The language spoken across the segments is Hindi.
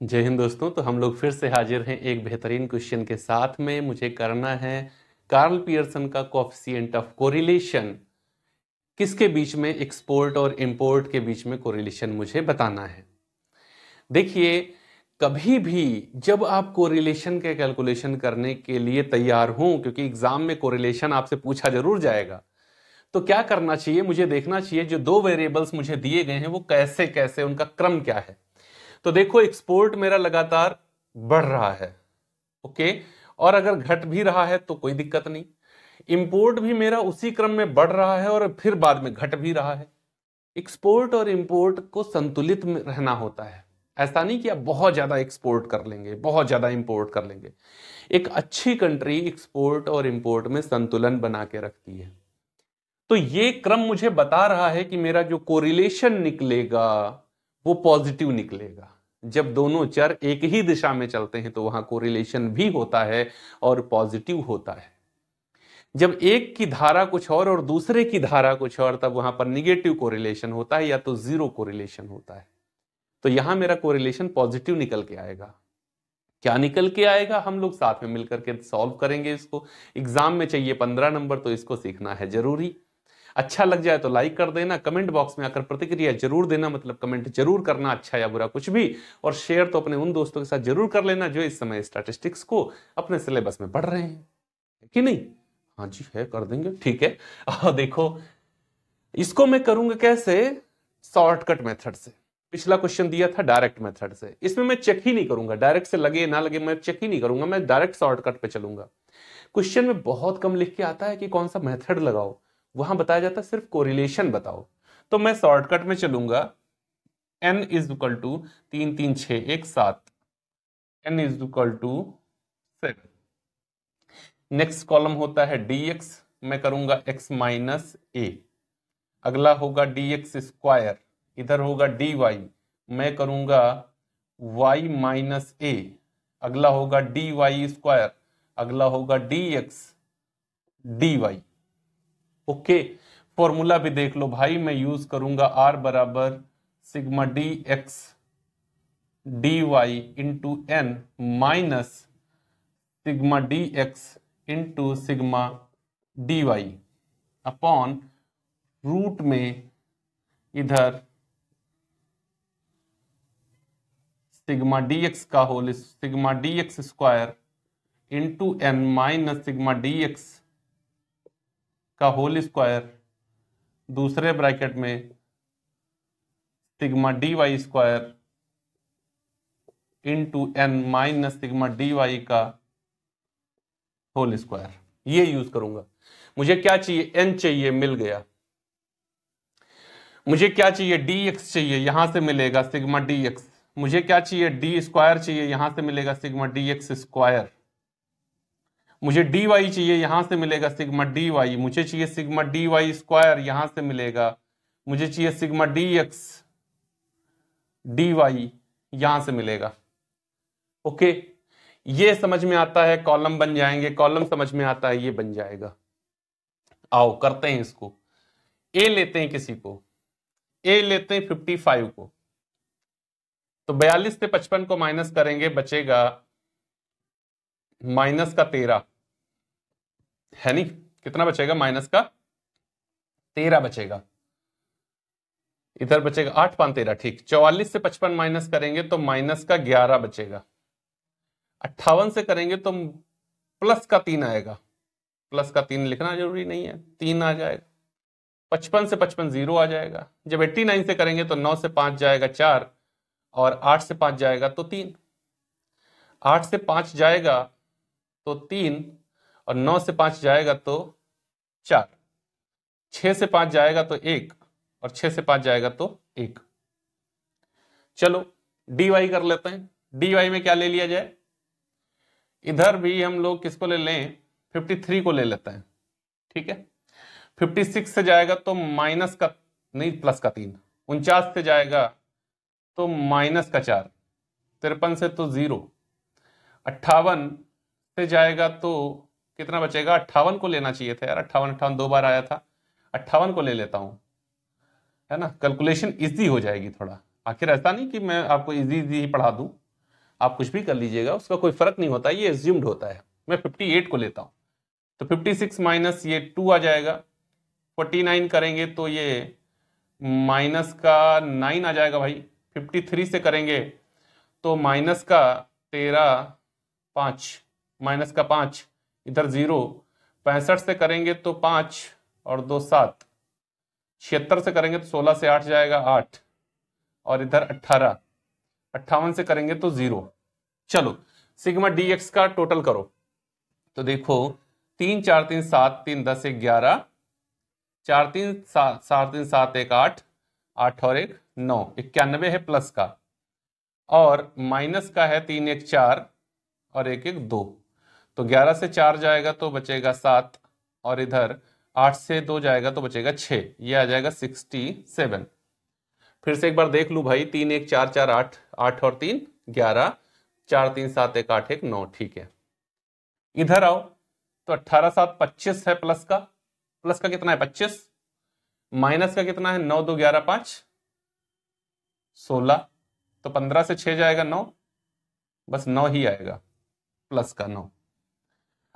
जय हिंद दोस्तों तो हम लोग फिर से हाजिर हैं एक बेहतरीन क्वेश्चन के साथ में। मुझे करना है कार्ल पियर्सन का कोफिशिएंट ऑफ़ कोरिलेशन किसके बीच में एक्सपोर्ट और इंपोर्ट के बीच में कोरिलेशन मुझे बताना है? देखिए, कभी भी जब आप कोरिलेशन के कैलकुलेशन करने के लिए तैयार हों, क्योंकि एग्ज़ाम में कोरिलेशन आपसे पूछा ज़रूर जाएगा तो क्या करना चाहिए? मुझे देखना चाहिए जो दो वेरिएबल्स मुझे दिए गए हैं, वो कैसे कैसे उनका क्रम क्या है? तो देखो एक्सपोर्ट मेरा लगातार बढ़ रहा है, ओके? और अगर घट भी रहा है तो कोई दिक्कत नहीं। इंपोर्ट भी मेरा उसी क्रम में बढ़ रहा है और फिर बाद में घट भी रहा है। एक्सपोर्ट और इंपोर्ट को संतुलित रहना होता है। ऐसा नहीं कि आप बहुत ज़्यादा एक्सपोर्ट कर लेंगे, बहुत ज़्यादा इंपोर्ट कर लेंगे। एक अच्छी कंट्री एक्सपोर्ट और इंपोर्ट में संतुलन बना के रखती है। तो ये क्रम मुझे बता रहा है कि मेरा जो कोरिलेशन निकलेगा वो पॉजिटिव निकलेगा। जब दोनों चर एक ही दिशा में चलते हैं तो वहाँ कोरिलेशन भी होता है और पॉजिटिव होता है। जब एक की धारा कुछ और और दूसरे की धारा कुछ और, तब वहाँ पर निगेटिव कोरिलेशन होता है या तो ज़ीरो कोरिलेशन होता है। तो यहाँ मेरा कोरिलेशन पॉजिटिव निकल के आएगा। क्या निकल के आएगा? हम लोग साथ में मिलकर के सॉल्व करेंगे इसको। एग्ज़ाम में चाहिए पंद्रह नंबर तो इसको सीखना है ज़रूरी। अच्छा लग जाए तो लाइक कर देना कमेंट बॉक्स में आकर प्रतिक्रिया ज़रूर देना मतलब कमेंट ज़रूर करना अच्छा या बुरा कुछ भी, और शेयर तो अपने उन दोस्तों के साथ ज़रूर कर लेना जो इस समय स्टैटिस्टिक्स को अपने सिलेबस में पढ़ रहे हैं। कि नहीं? हाँ जी, है, कर देंगे, ठीक है। देखो, इसको मैं करूँगा कैसे? शॉर्टकट मेथड से। पिछला क्वेश्चन दिया था डायरेक्ट मेथड से। इसमें मैं चेक ही नहीं करूँगा डायरेक्ट से लगे, ना लगे, मैं चेक ही नहीं करूँगा, मैं डायरेक्ट शॉर्टकट पे चलूँगा। क्वेश्चन में बहुत कम लिख के आता है कि कौन सा मेथड लगाओ। वहाँ बताया जाता है सिर्फ़ कोरिलेशन बताओ। तो मैं शॉर्टकट में चलूँगा। एन इज़ इक्वल टू तीन तीन छ एक, सात। N is equal to seven next column होता है डी एक्स मैं करूँगा एक्स माइनस ए अगला होगा डी एक्स स्क्वायर इधर होगा डी वाई मैं करूँगा वाई माइनस ए अगला होगा डी वाई स्क्वायर अगला होगा D X D Y okay, formula भी देख लो भाई, मैं यूज़ करूँगा आर बराबर sigma D X D Y into N minus sigma D X into sigma D Y upon root में इधर सिग्मा डी एक्स का whole sigma D X square into N minus sigma D X का होल स्क्वायर दूसरे ब्रैकेट में sigma D Y square into N minus sigma D Y का होल स्क्वायर ये यूज़ करूँगा। मुझे क्या चाहिए? एन चाहिए, मिल गया। मुझे क्या चाहिए? डी एक्स चाहिए, यहाँ से मिलेगा सिग्मा डी एक्स मुझे क्या चाहिए? डी स्क्वायर चाहिए, यहाँ से मिलेगा सिग्मा डी एक्स स्क्वायर मुझे डी वाई चाहिए, यहाँ से मिलेगा सिग्मा डी वाई मुझे चाहिए सिग्मा डी वाई स्क्वायर यहाँ से मिलेगा। मुझे चाहिए sigma D X D Y यहाँ से मिलेगा। ओके ये समझ में आता है कॉलम बन जाएँगे कॉलम समझ में आता है, ये बन जाएगा। आओ, करते हैं इसको। ए लेते हैं किसी को। ए लेते हैं फिफ्टी फाइव को। तो बयालीस से पचपन को माइनस करेंगे, बचेगा माइनस का तेरह। है नहीं? कितना बचेगा? माइनस का तेरह बचेगा। इधर बचेगा आठ पाँच तेरह, ठीक। चौवालीस से पचपन माइनस करेंगे तो माइनस का ग्यारह बचेगा। अट्ठावन से करेंगे तो प्लस का तीन आएगा। प्लस का तीन लिखना ज़रूरी नहीं है। तीन आ जाएगा। पचपन से पचपन ज़ीरो आ जाएगा। जब एट्टी नाइन से करेंगे तो नौ से पाँच जाएगा चार और आठ से पाँच जाएगा तो तीन। आठ से पाँच जाएगा तो तीन और नौ से पाँच जाएगा तो चार। छ से पाँच जाएगा तो एक और छ से पाँच जाएगा तो एक। चलो डी वाई कर लेते हैं। डी वाई में क्या ले लिया जाए? इधर भी हम लोग किसको ले लें? फिफ्टी थ्री को ले लेते हैं। ठीक है? फिफ्टी सिक्स से जाएगा तो माइनस का, नहीं प्लस का तीन। उनचास से जाएगा तो माइनस का चार। तिरपन से तो ज़ीरो अट्ठावन से जाएगा तो कितना बचेगा? अट्ठावन को लेना चाहिए था यार, अट्ठावन अट्ठावन दो बार आया था। अट्ठावन को ले लेता हूँ। है ना? कैलकुलेशन इजी हो जाएगी थोड़ा। आखिर ऐसा नहीं कि मैं आपको इजी इजी ही पढ़ा दूँ। आप कुछ भी कर लीजिएगा, उसका कोई फ़र्क नहीं होता, ये एज्यूम्ड होता है। मैं 58 को लेता हूँ। तो 56 माइनस ये टू आ जाएगा। 49 करेंगे तो ये माइनस का नाइन आ जाएगा भाई। 53 से करेंगे तो माइनस का तेरह, पाँच। माइनस का पाँच, इधर ज़ीरो, पैंसठ से करेंगे तो पाँच और दो सात, छिहत्तर से करेंगे तो सोलह से आठ जाएगा आठ, और इधर अट्ठारह, अट्ठावन से करेंगे तो ज़ीरो। चलो, सिग्मा डी एक्स का टोटल करो। तो देखो, तीन, चार, तीन, सात, तीन, दस, एक, ग्यारह, चार, तीन सात सात, तीन, सात, एक, आठ आठ और एक, नौ इक्यानबे है प्लस का, और माइनस का है तीन, एक, चार, और एक एक, दो। तो ग्यारह से चार जाएगा तो बचेगा सात, और इधर आठ से दो जाएगा तो बचेगा छ ये आ जाएगा सिक्सटी सेवन फिर से एक बार देख लू भाई, तीन एक चार चार आठ आठ और तीन, ग्यारह, चार तीन सात एक आठ एक नौ, ठीक है। इधर आओ तो अट्ठारह सात पच्चीस है प्लस का प्लस का कितना है पच्चीस, माइनस का कितना है नौ, दो ग्यारह पाँच, सोलह तो पंद्रह से छह जाएगा नौ, बस नौ ही आएगा, प्लस का नौ।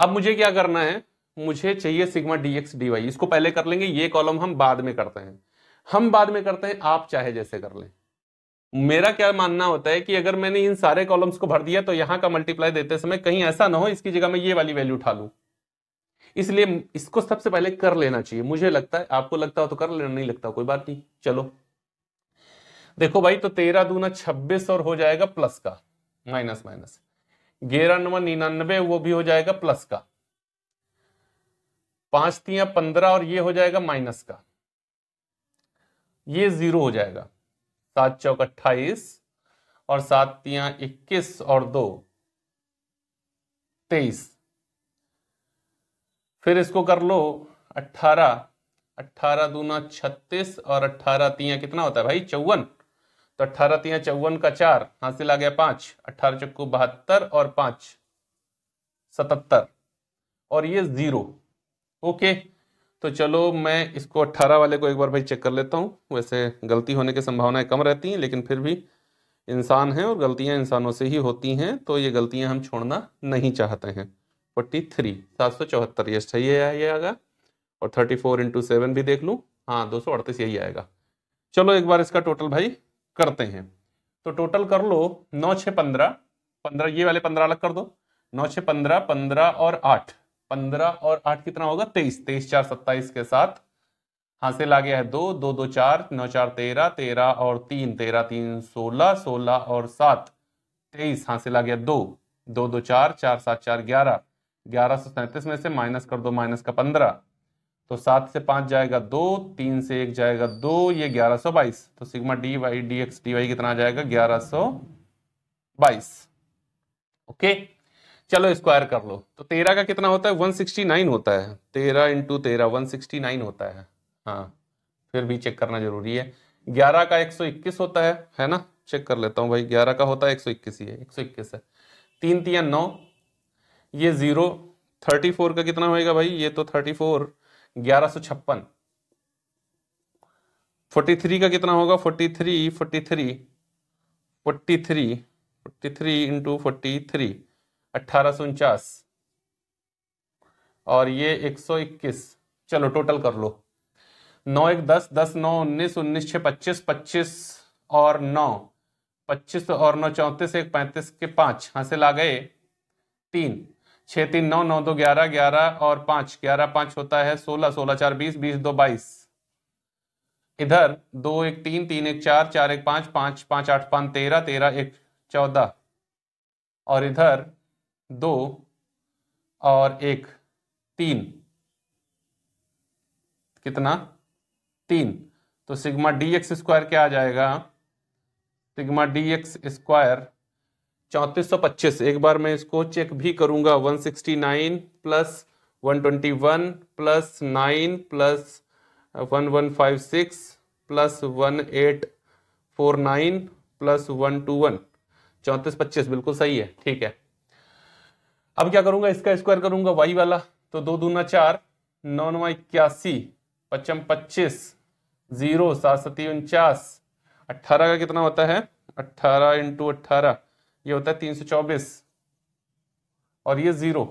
अब मुझे क्या करना है? मुझे चाहिए sigma D X D Y इसको पहले कर लेंगे, ये कॉलम हम बाद में करते हैं। हम बाद में करते हैं, आप चाहे जैसे कर लें। मेरा क्या मानना होता है कि अगर मैंने इन सारे कॉलम्स को भर दिया तो यहाँ का मल्टीप्लाई देते समय कहीं ऐसा ना हो, इसकी जगह मैं ये वाली वैल्यू उठा लू। इसलिए इसको सबसे पहले कर लेना चाहिए। मुझे लगता है, आपको लगता हो तो कर लेना, नहीं लगता कोई बात नहीं, चलो। देखो भाई तो तेरह दूना छब्बीस और हो जाएगा प्लस का, माइनस माइनस। ग्यारह निन्यानबे, वो भी हो जाएगा प्लस का। पाँच तिया पंद्रह और ये हो जाएगा माइनस का। ये ज़ीरो हो जाएगा। सात चौक अट्ठाईस और सात तिया इक्कीस और दो, तेईस। फिर इसको कर लो अट्ठारह। अट्ठारह दूना छत्तीस और अट्ठारह तिया कितना होता है भाई? चौवन। तो अट्ठारह तीन चौवन का चार, हासिल आ गया पाँच अट्ठारह चक्कू बहत्तर और पाँच, सतहत्तर। और ये ज़ीरो। ओके तो चलो मैं इसको 18 वाले को एक बार भाई चेक कर लेता हूँ। वैसे गलती होने की संभावनाएँ कम रहती हैं, लेकिन फिर भी इंसान हैं और गलतियाँ इंसानों से ही होती हैं तो ये गलतियाँ हम छोड़ना नहीं चाहते हैं। फोर्टी थ्री सात सौ चौहत्तर ये सही ये आएगा। और थर्टी फोर इंटू सेवन भी देख लूँ। हाँ दो सौ अड़तीस, यही आएगा। चलो एक बार इसका टोटल भाई करते हैं। तो टोटल कर लो नौ छः पंद्रह। पंद्रह, ये वाले पंद्रह अलग कर दो। नौ छः पंद्रह पंद्रह और आठ। पंद्रह और आठ कितना होगा? तेईस। तेईस, चार, सत्ताईस के साथ। हासिल आ गया है दो। दो दो, चार। नौ, चार, तेरह। तेरह और तीन। तेरह, तीन, सोलह। सोलह और सात। तेईस। हासिल आ गया दो। दो दो, चार। चार, सात, चार, ग्यारह। ग्यारह, सौ सैंतीस में से माइनस कर दो। माइनस का पंद्रह। तो सात से पाँच जाएगा दो, तीन से एक जाएगा दो, ये ग्यारह सौ बाईस। तो sigma D Y D X D Y कितना जाएगा? ग्यारह सौ बाईस। ओके? चलो स्क्वायर कर लो। तो तेरह का कितना होता है? वन सिक्सटी नाइन होता है। तेरह इंटू तेरह वन सिक्सटी नाइन होता है। हाँ फिर भी चेक करना ज़रूरी है। ग्यारह का एक सौ इक्कीस होता है है ना? चेक कर लेता हूँ भाई। ग्यारह का होता है, एक सौ इक्कीस ही है। एक सौ इक्कीस है। तीन तीन, नौ, ये ज़ीरो थर्टी फोर का कितना होएगा भाई? ये तो थर्टी फोर ग्यारह सौ छप्पन। फोर्टी थ्री का कितना होगा? Forty three forty three forty three forty three into forty three अट्ठारह उनचास। और ये एक सौ इक्कीस। चलो टोटल कर लो। नौ एक दस दस नौ, उन्नीस उन्नीस छः पच्चीस पच्चीस और नौ। पच्चीस और नौ, चौंतीस, एक पैंतीस के पाँच। हासिल आ गए तीन। छः तीन नौ नौ दो ग्यारह ग्यारह और पाँच, ग्यारह पाँच होता है सोलह सोलह चार, बीस बीस दो बाईस। इधर दो एक तीन तीन एक चार चार एक पाँच पाँच पाँच आठ, पाँच तेरह तेरह एक चौदह। और इधर दो और एक तीन। कितना? तीन। तो सिग्मा डी एक्स स्क्वायर क्या आ जाएगा? सिग्मा डी एक्स स्क्वायर चौंतीस सौ पच्चीस। एक बार मैं इसको चेक भी करूँगा। One sixty nine plus one twenty one plus nine plus one one five six plus one eight four nine plus one two one चौंतीस पच्चीस, बिल्कुल सही है, ठीक है। अब क्या करूँगा? इसका स्क्वायर करूँगा वाई वाला। तो दो दूना चार, नौ नौ इक्यासी, पचम पच्चीस, ज़ीरो, सात सती उनचास। अट्ठारह का कितना होता है? अट्ठारह इंटू अट्ठारह। ये होता है तीन सौ चौबीस और ये ज़ीरो।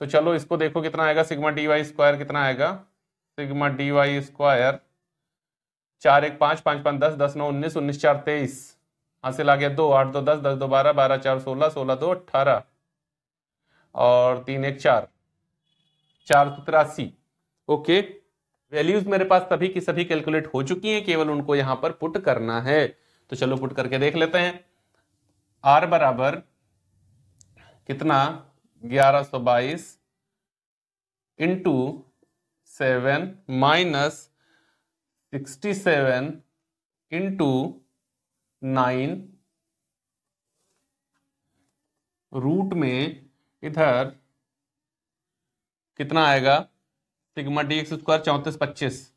तो चलो इसको देखो कितना आएगा, सिग्मा डी वाई स्क्वायर कितना आएगा? सिग्मा डी वाई स्क्वायर चार एक पाँच पाँच पाँच दस दस नौ उन्नीस उन्नीस चार तेईस। हासिल आ गया दो, आठ दो दस दस दो बारह बारह चार सोलह सोलह दो अठारह। और तीन एक चार चार सौ तिरासी। ओके, वैल्यूज़ मेरे पास सभी की सभी कैलकुलेट हो चुकी हैं, केवल उनको यहाँ पर पुट करना है। तो चलो पुट करके देख लेते हैं। आर बराबर कितना? ग्यारह सौ बाईस into seven minus sixty seven into nine root में इधर कितना आएगा? सिग्मा डी एक्स स्क्वायर चौंतीस पच्चीस।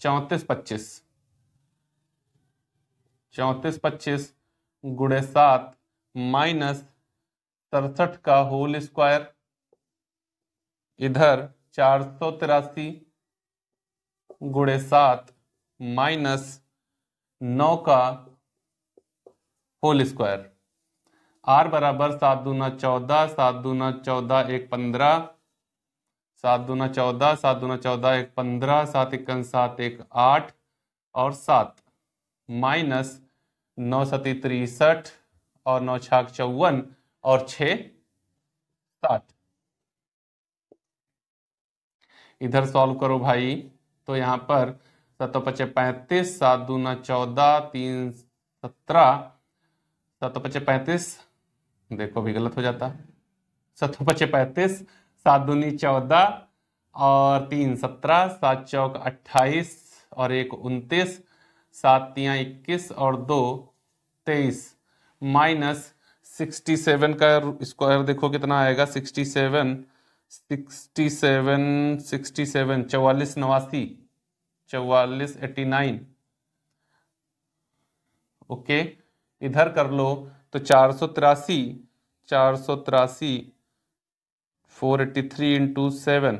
चौंतीस पच्चीस। चौंतीस पच्चीस। गुड़े सात माइनस सड़सठ का होल स्क्वायर। इधर चार सौ तिरासी गुड़े सात माइनस नौ का होल स्क्वायर। आर बराबर सात दूना चौदह, सात दूना चौदह एक पंद्रह, सात दूना चौदह, सात दूना चौदह एक पंद्रह, सात इक्कन सात एक आठ और सात माइनस नौ सती तिरसठ और नौ छाक चौवन और छ साठ। इधर सॉल्व करो भाई तो यहाँ पर सतो पचे पैंतीस, सात दूना चौदह, तीन सत्रह सतो पचे पैंतीस, देखो भी गलत हो जाता। सतो पचे पैंतीस, सात दूनी चौदह और तीन सत्रह, सात चौक अट्ठाईस और एक उनतीस सात, तिया, इक्कीस और दो, तेईस। माइनस सिक्सटी सेवन का स्क्वायर देखो कितना आएगा, sixty seven sixty seven sixty seven, चौवालीस नवासी, चौवालीस एट्टी नाइन। ओके, इधर कर लो तो चार सौ तिरासी, चार सौ तिरासी, four eighty three into seven,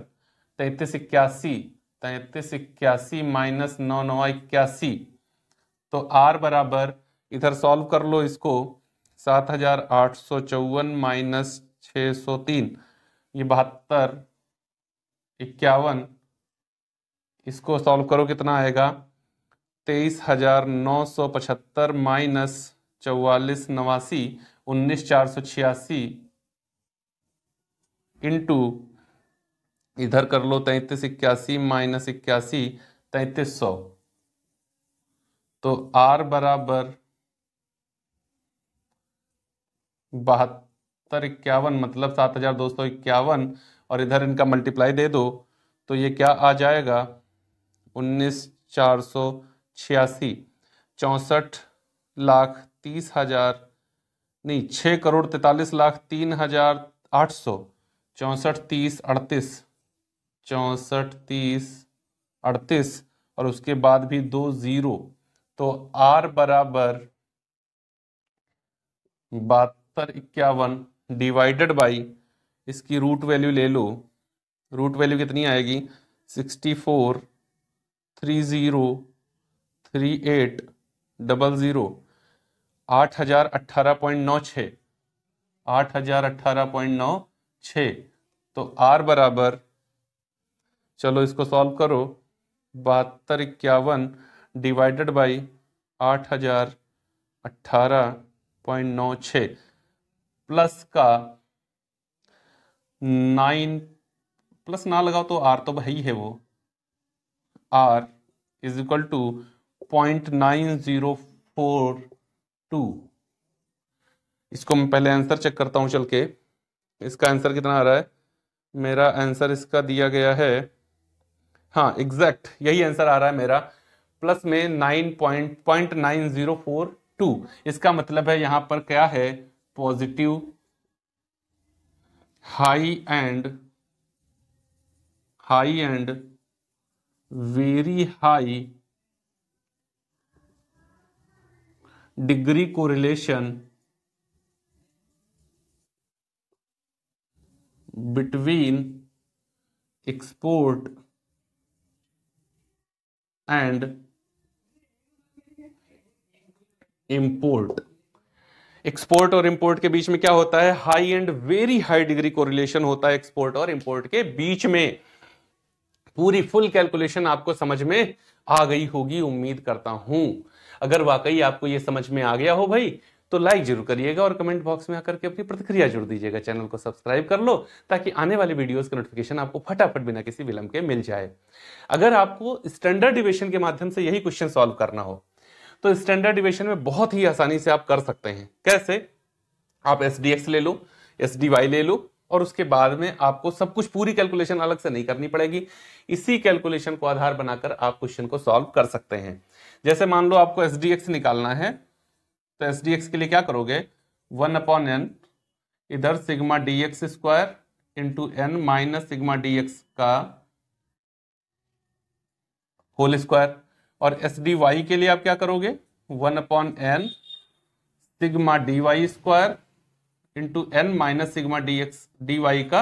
तैतीस इक्यासी तैतीस इक्यासी माइनस नौ नौ, इक्यासी। तो आर बराबर, इधर सॉल्व कर लो इसको, सात हज़ार आठ सौ चौवन माइनस छ सौ तीन, ये बहत्तर, इक्यावन, इसको सॉल्व करो कितना आएगा? तेईस हज़ार नौ सौ पचहत्तर माइनस चौवालीस नवासी, उन्नीस चार सौ छियासी इंटू इधर कर लो तैतीस इक्यासी माइनस इक्यासी, तैतीस सौ। तो आर बराबर बहत्तर इक्यावन मतलब सात हज़ार दो सौ इक्यावन, और इधर इनका मल्टीप्लाई दे दो तो ये क्या आ जाएगा? उन्नीस चार सौ छियासी, चौंसठ लाख तीस हज़ार, नहीं छः करोड़ तैतालीस लाख तीन हज़ार आठ सौ, चौंसठ तीस अड़तीस, चौंसठ तीस अड़तीस, और उसके बाद भी दो ज़ीरो। तो आर बराबर बहत्तर इक्यावन डिवाइडेड बाई, इसकी रूट वैल्यू ले लो। रूट वैल्यू कितनी आएगी? Sixty four, three zero, three eight, double zero. आठ हज़ार अट्ठारह पॉइंट नौ छ। आठ हज़ार अट्ठारह पॉइंट नौ छ। तो आर बराबर, चलो इसको सॉल्व करो, बहत्तर इक्यावन डिवाइडेड बाई आठ हज़ार अट्ठारह पॉइंट नौ छ प्लस का नाइन प्लस ना लगाओ तो आर तो भाई है वो। R is equal to point nine zero four two इसको मैं पहले आंसर चेक करता हूँ चल के। इसका आंसर कितना आ रहा है? मेरा आंसर इसका दिया गया है। हाँ एग्जैक्ट यही आंसर आ रहा है मेरा। प्लस में nine point point nine zero four two. इसका मतलब है यहाँ पर क्या है? Positive, high and high and, very high degree correlation between export and import. Export और इंपोर्ट के बीच में क्या होता है? High and very high degree correlation होता है एक्सपोर्ट और इंपोर्ट के बीच में। पूरी फुल कैलकुलेशन आपको समझ में आ गई होगी, उम्मीद करता हूँ। अगर वाकई आपको यह समझ में आ गया हो भाई तो लाइक ज़रूर करिएगा और कमेंट बॉक्स में आकर के अपनी प्रतिक्रिया ज़रूर दीजिएगा। चैनल को सब्सक्राइब कर लो, ताकि आने वाले वीडियोस का नोटिफिकेशन आपको फटाफट बिना किसी विलंब के मिल जाए। अगर आपको स्टैंडर्ड डिवेशन के माध्यम से यही क्वेश्चन सॉल्व करना हो तो स्टैंडर्ड डिविएशन में बहुत ही आसानी से आप कर सकते हैं। कैसे? आप एस डी एक्स ले लो एस डी वाई ले लो, और उसके बाद में आपको सब कुछ पूरी कैलकुलेशन अलग से नहीं करनी पड़ेगी। इसी कैलकुलेशन को आधार बनाकर आप क्वेश्चन को सॉल्व कर सकते हैं। जैसे मान लो आपको एस डी एक्स निकालना है तो एस के लिए क्या करोगे? वन अपॉन एन, इधर sigma D X square into N minus sigma D X का होल स्क्वायर। और एस डी वाई के लिए आप क्या करोगे? One upon N sigma D Y square into N minus sigma D X D Y का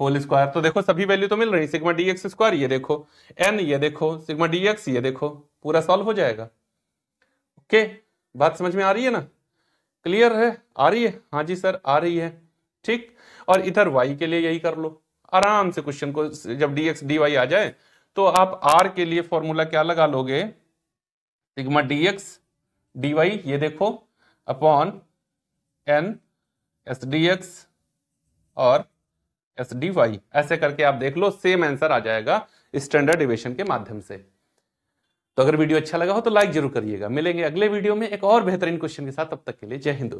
होल स्क्वायर। तो देखो, सभी वैल्यू तो मिल रही सिग्मा डी एक्स स्क्वायर, ये देखो। एन ये देखो। सिग्मा डी एक्स ये देखो। पूरा सॉल्व हो जाएगा। ओके? बात समझ में आ रही है ना? क्लियर है? आ रही है? हाँ जी सर, आ रही है। ठीक? और इधर वाई के लिए यही कर लो। आराम से क्वेश्चन को, जब डी एक्स डी वाई आ जाए तो आप आर के लिए फॉर्मूला क्या लगा लोगे? Sigma D X D Y ये देखो upon N S D X और एस डी वाई ऐसे करके आप देख लो सेम आंसर आ जाएगा स्टैंडर्ड डिविएशन के माध्यम से। तो अगर वीडियो अच्छा लगा हो तो लाइक ज़रूर करिएगा। मिलेंगे अगले वीडियो में एक और बेहतरीन क्वेश्चन के साथ। तब तक के लिए जय हिंद